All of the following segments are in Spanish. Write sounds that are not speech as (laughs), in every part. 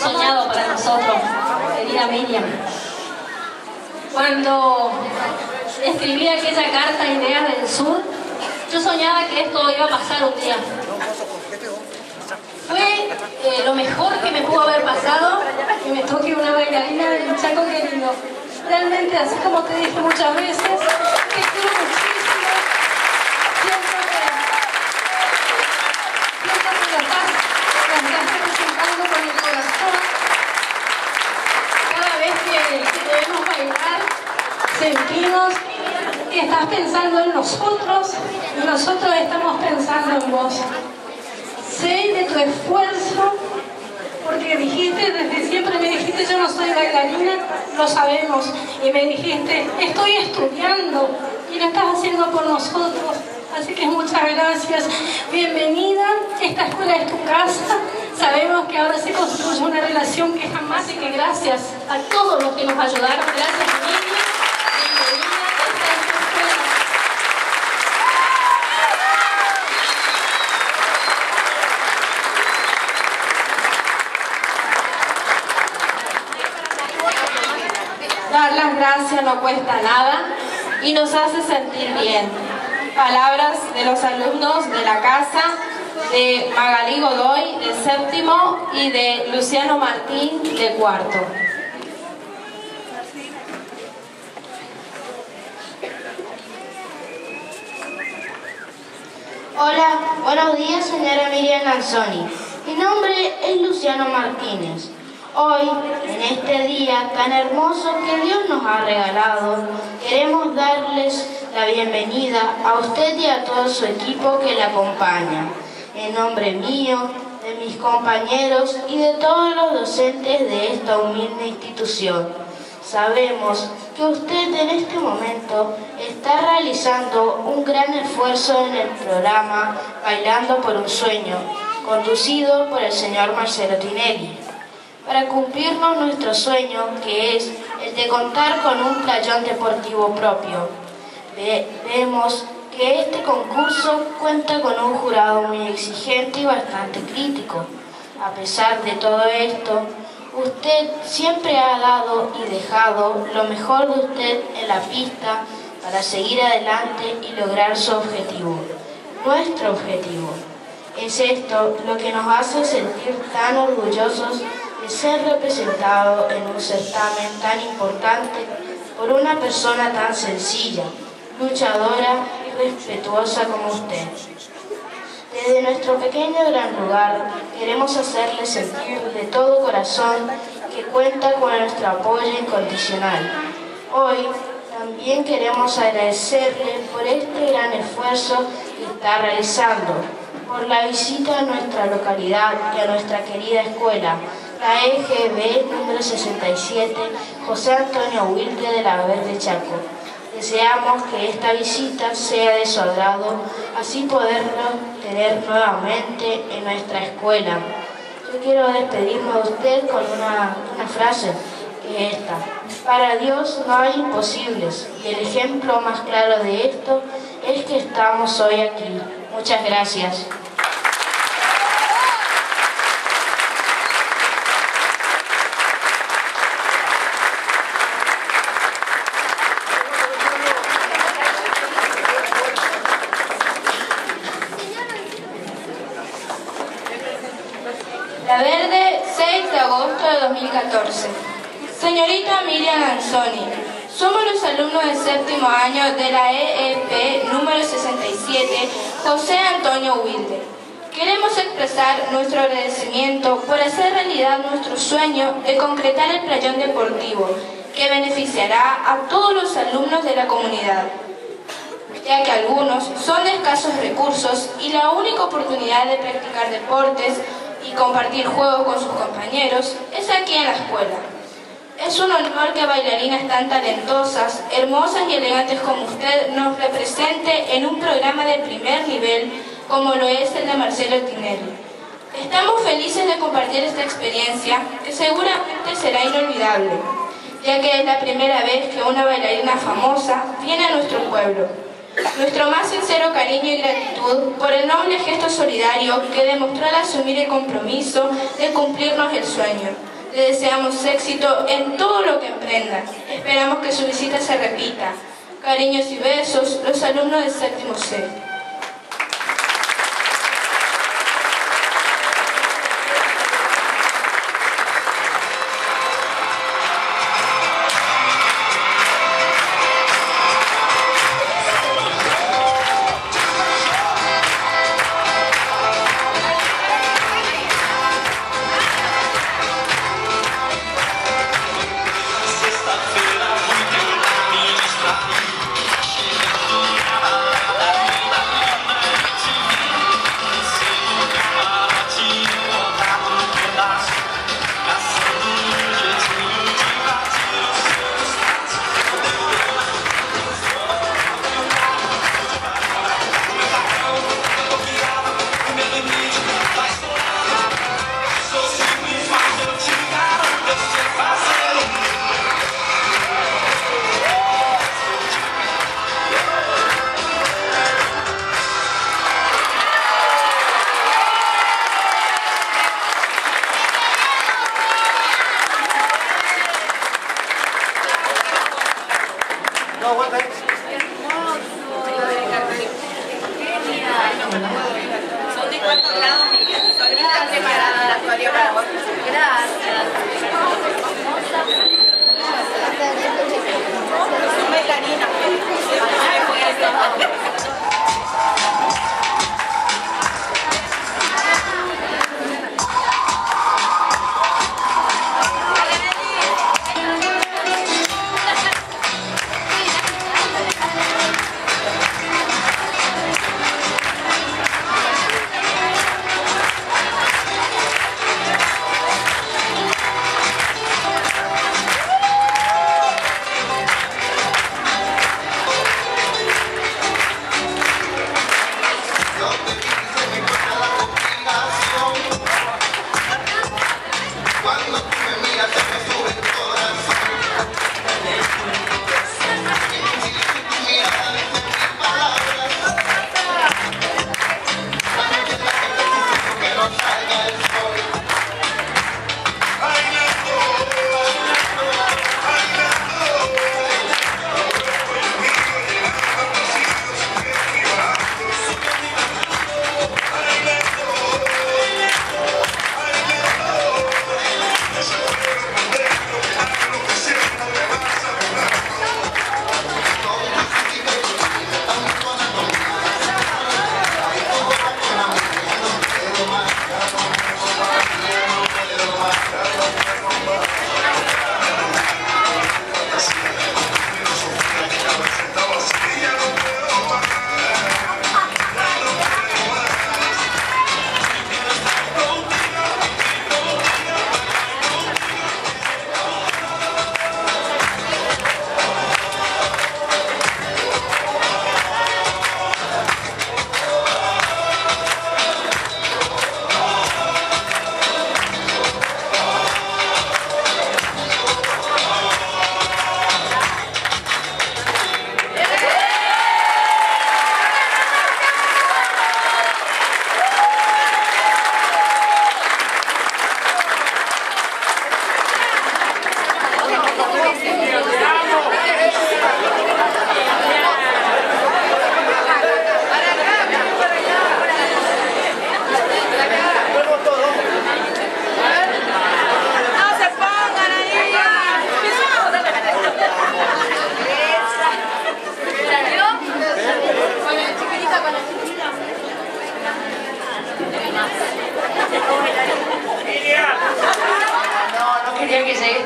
soñado para nosotros, querida Miriam. Cuando escribí aquella carta Ideas del Sur, yo soñaba que esto iba a pasar un día. Fue eh, lo mejor que me pudo haber pasado que me toque una bailarina del Chaco querido. Realmente, así como te dije muchas veces, que quiero muchísimo. Siento que, siento que lo estás, lo estás representando con el corazón. Cada vez que, que te vemos bailar, sentimos que estás pensando en nosotros y nosotros estamos pensando en vos sé de tu esfuerzo, porque dijiste, desde siempre me dijiste, yo no soy bailarina, lo sabemos, y me dijiste, estoy estudiando y lo estás haciendo por nosotros. Así que muchas gracias. Bienvenida. Esta escuela es tu casa. Sabemos que ahora se construye una relación que jamás y que gracias a todos los que nos ayudaron. Gracias, familia. Bienvenida. Esta es tu escuela. Dar no cuesta nada y nos hace sentir bien. Palabras de los alumnos de la casa, de Magalí Godoy, de séptimo, y de Luciano Martín, de cuarto. Hola, buenos días señora Miriam Lanzoni. Mi nombre es Luciano Martínez. Hoy, en este día tan hermoso que Dios nos ha regalado, queremos darles la bienvenida a usted y a todo su equipo que le acompaña. En nombre mío, de mis compañeros y de todos los docentes de esta humilde institución. Sabemos que usted en este momento está realizando un gran esfuerzo en el programa Bailando por un Sueño, conducido por el señor Marcelo Tinelli, para cumplirnos nuestro sueño que es el de contar con un playón deportivo propio. Ve- vemos que este concurso cuenta con un jurado muy exigente y bastante crítico. A pesar de todo esto, usted siempre ha dado y dejado lo mejor de usted en la pista para seguir adelante y lograr su objetivo, nuestro objetivo. Es esto lo que nos hace sentir tan orgullosos de ser representados en un certamen tan importante por una persona tan sencilla, luchadora y respetuosa como usted. Desde nuestro pequeño gran lugar queremos hacerle sentir de todo corazón que cuenta con nuestro apoyo incondicional. Hoy también queremos agradecerle por este gran esfuerzo que está realizando, por la visita a nuestra localidad y a nuestra querida escuela, la EGB número 67, José Antonio Wilde de la Verde Chaco. Deseamos que esta visita sea de su agrado, así poderlo tener nuevamente en nuestra escuela. Yo quiero despedirme de usted con una, una frase que es esta. Para Dios no hay imposibles y el ejemplo más claro de esto es que estamos hoy aquí. Muchas gracias. La Verde, 6 de agosto de 2014. Señorita Miriam Anzoni, somos los alumnos del séptimo año de la EEP número 67, José Antonio Wilde. Queremos expresar nuestro agradecimiento por hacer realidad nuestro sueño de concretar el playón deportivo, que beneficiará a todos los alumnos de la comunidad ya que algunos son de escasos recursos y la única oportunidad de practicar deportes y compartir juegos con sus compañeros es aquí en la escuela. Es un honor que bailarinas tan talentosas, hermosas y elegantes como usted nos represente en un programa de primer nivel como lo es el de Marcelo Tinelli. Estamos felices de compartir esta experiencia que seguramente será inolvidable, ya que es la primera vez que una bailarina famosa viene a nuestro pueblo. Nuestro más sincero cariño y gratitud por el noble gesto solidario que demostró al asumir el compromiso de cumplirnos el sueño. Le deseamos éxito en todo lo que emprenda. Esperamos que su visita se repita. Cariños y besos, los alumnos del séptimo C.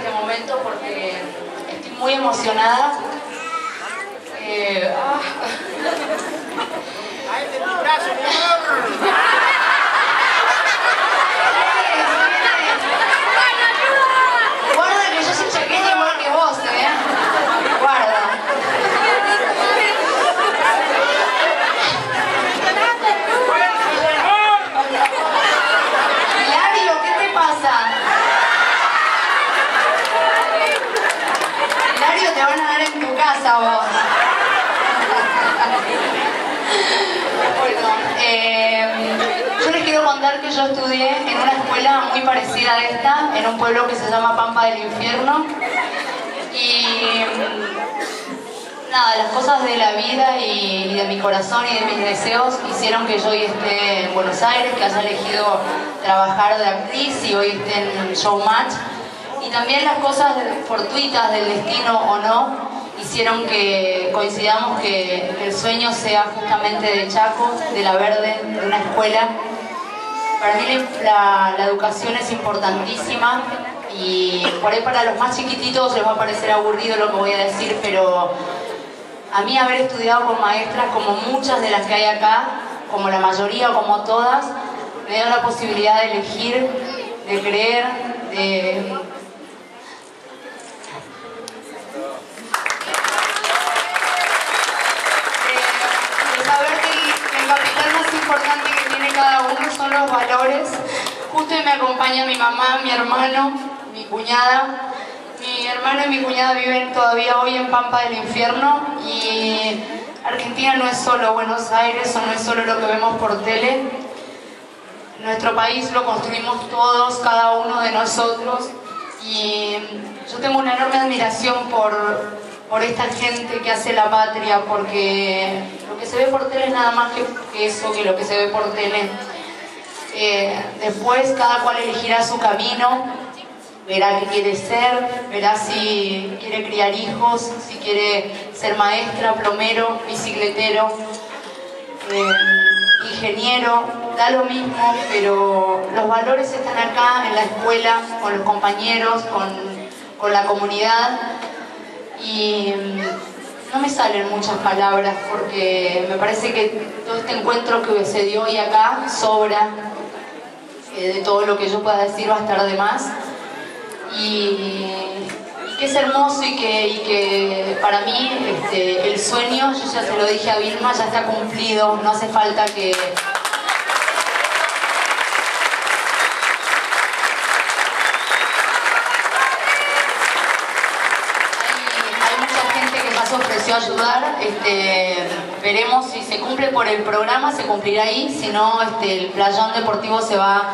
te van a dar en contar que yo estudié en una escuela muy parecida a esta, en un pueblo que se llama Pampa del Infierno. Y mm, nada, las cosas de la vida y, de mi corazón y de mis deseos hicieron que yo hoy esté en Buenos Aires, que haya elegido trabajar de actriz y hoy esté en Showmatch. Y también las cosas fortuitas del destino o no hicieron que coincidamos que el sueño sea justamente de Chaco, de La Verde, de una escuela. Para mí la, educación es importantísima y por ahí para los más chiquititos les va a parecer aburrido lo que voy a decir, pero a mí haber estudiado con maestras como muchas de las que hay acá, como la mayoría o como todas, me da la posibilidad de elegir, de creer, de importante que tiene cada uno los valores. Justo me acompaña mi mamá, mi hermano, mi cuñada. Mi hermano y mi cuñada viven todavía hoy en Pampa del Infierno y Argentina no es solo Buenos Aires o no es solo lo que vemos por tele. Nuestro país lo construimos todos, cada uno de nosotros y yo tengo una enorme admiración por, por esta gente que hace la patria porque que se ve por tele es nada más que eso, que lo que se ve por tele. Eh, después cada cual elegirá su camino, verá qué quiere ser, verá si quiere criar hijos, si quiere ser maestra, plomero, bicicletero, eh, ingeniero, da lo mismo, pero los valores están acá en la escuela, con los compañeros, con, con la comunidad. Y no me salen muchas palabras porque me parece que todo este encuentro que se dio hoy acá sobra eh, de todo lo que yo pueda decir va a estar de más y, que es hermoso y que, que para mí este, el sueño, yo ya se lo dije a Vilma, ya está cumplido, no hace falta que ayudar. Este, veremos si se cumple por el programa, se cumplirá ahí. Si no, este, el playón deportivo se va,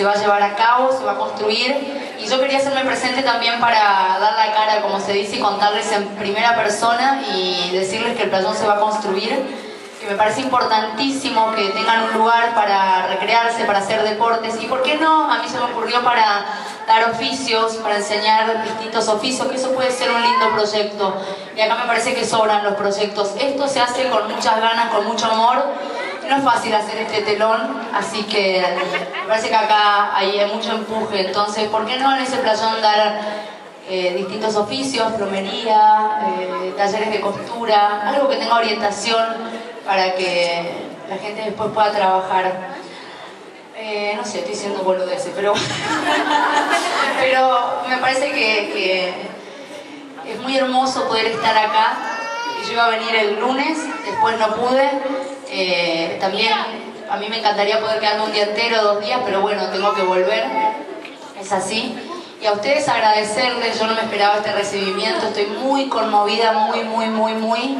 se va a llevar a cabo, se va a construir. Y yo quería hacerme presente también para dar la cara, como se dice, y contarles en primera persona y decirles que el playón se va a construir que me parece importantísimo que tengan un lugar para recrearse, para hacer deportes y por qué no, a mí se me ocurrió para dar oficios, para enseñar distintos oficios, que eso puede ser un lindo proyecto. Y acá me parece que sobran los proyectos. Esto se hace con muchas ganas, con mucho amor. No es fácil hacer este telón, así que me parece que acá hay mucho empuje. Entonces, ¿por qué no en ese playón dar eh, distintos oficios, plomería, eh, talleres de costura, algo que tenga orientación para que la gente después pueda trabajar? Eh, no sé, estoy diciendo boludeces, pero, (laughs) pero me parece que, es muy hermoso poder estar acá. Yo iba a venir el lunes, después no pude. Eh, también a mí me encantaría poder quedarme un día entero, dos días, pero bueno, tengo que volver. Es así. Y a ustedes agradecerles, yo no me esperaba este recibimiento, estoy muy conmovida, muy, muy, muy, muy.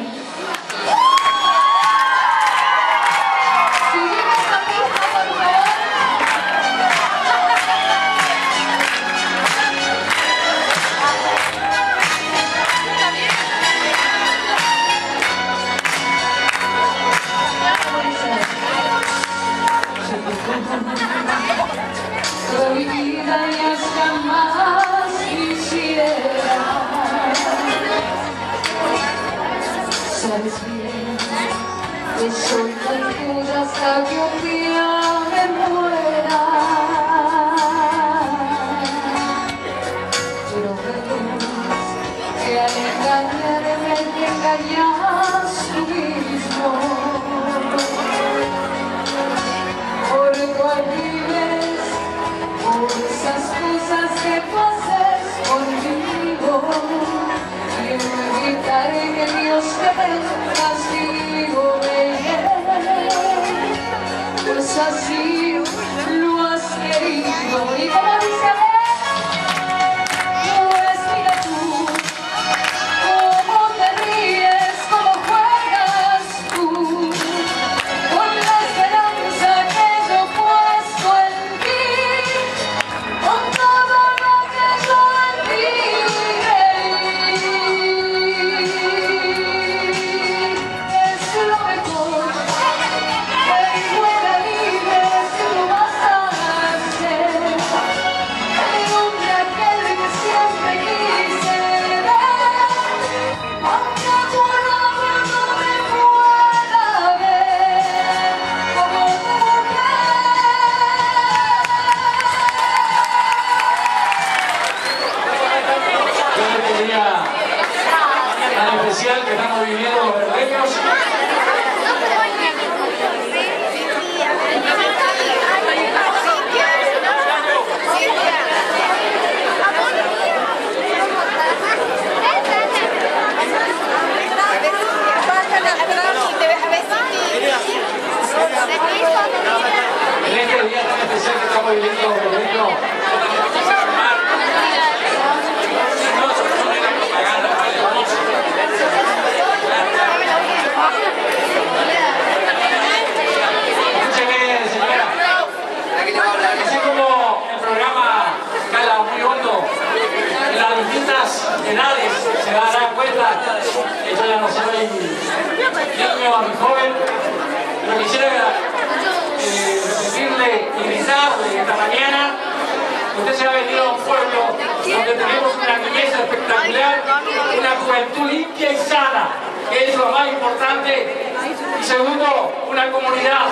juventud limpia y sana, que es lo más importante. Y segundo, una comunidad,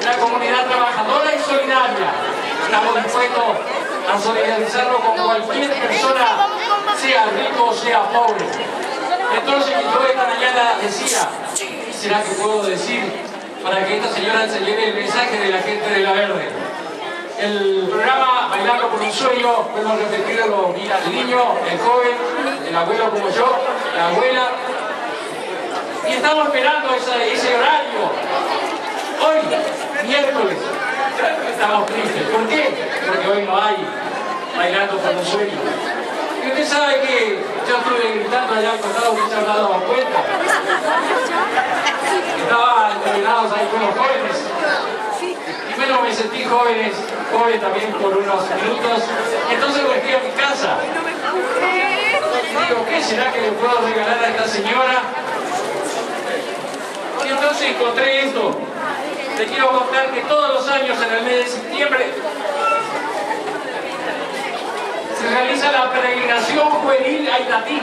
una comunidad trabajadora y solidaria. Estamos dispuestos a solidarizarnos con cualquier persona, sea rico o sea pobre. Entonces, yo esta mañana decía, será que puedo decir, para que esta señora se lleve el mensaje de la gente de La Verde. El programa Bailando por un Sueño, podemos repetirlo los niños, el joven, el abuelo como yo, la abuela, y estamos esperando ese, horario. Hoy, miércoles, estamos tristes. ¿Por qué? Porque hoy no hay bailando con los sueños. Y usted sabe que yo estuve gritando allá al costado, que se han dado cuenta. Estaban entrenados ahí con los jóvenes. Y bueno, me sentí jóvenes, joven también por unos minutos. Entonces volví a mi casa digo, ¿qué será que le puedo regalar a esta señora? Y entonces encontré esto. Te quiero contar que todos los años en el mes de septiembre se realiza la peregrinación juvenil a Itatí.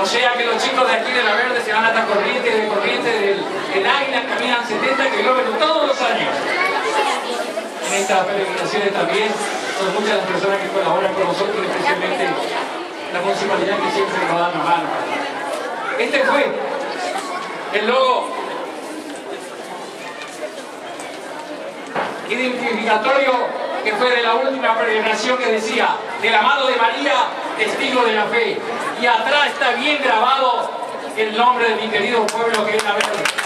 O sea que los chicos de aquí de La Verde se van hasta Corrientes, de Corrientes del, del Águila, caminan 70 kilómetros todos los años. En estas peregrinaciones también son muchas las personas que colaboran con nosotros, especialmente la municipalidad que siempre nos va a dar la mano. Este fue el logo identificatorio que fue de la última peregrinación que decía, de la mano de María, testigo de la fe. Y atrás está bien grabado el nombre de mi querido pueblo que es la verdad.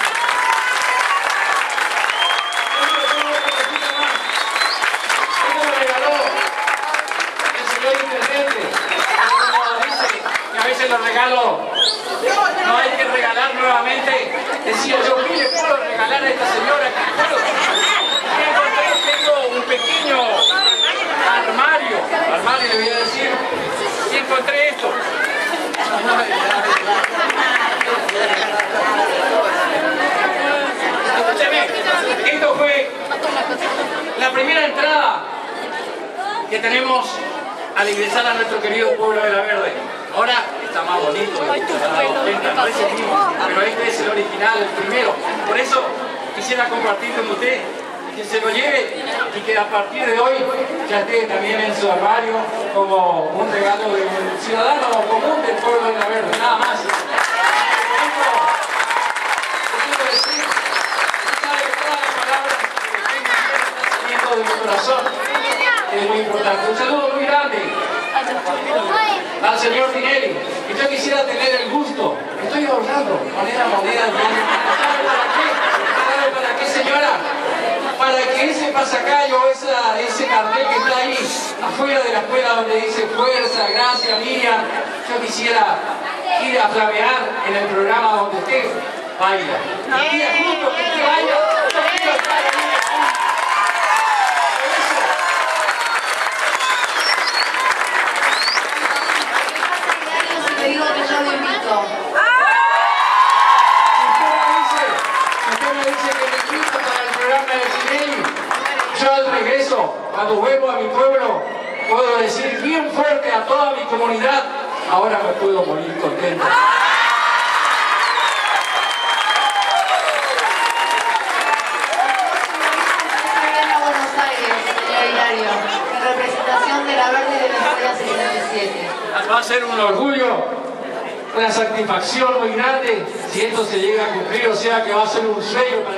quisiera compartir con usted que se lo lleve y que a partir de hoy ya esté también en su armario como un regalo de un ciudadano común del pueblo de la Verde, nada más. de corazón es muy importante. Un saludo muy grande al señor Tinelli. Y yo quisiera tener el gusto, estoy ahorrando, moneda, moneda, moneda. Guevara, para que ese pasacayo, esa, ese cartel que está ahí afuera de la escuela donde dice fuerza, gracias, mía, yo quisiera ir a flamear en el programa donde usted baila. Usted baila. satisfacción muy grande. Si esto se llega a cumplir, o sea que va a ser un sueño para